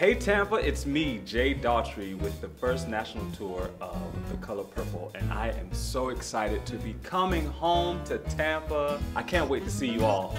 Hey Tampa, it's me, Jay Daughtry, with the first national tour of The Color Purple, and I am so excited to be coming home to Tampa. I can't wait to see you all.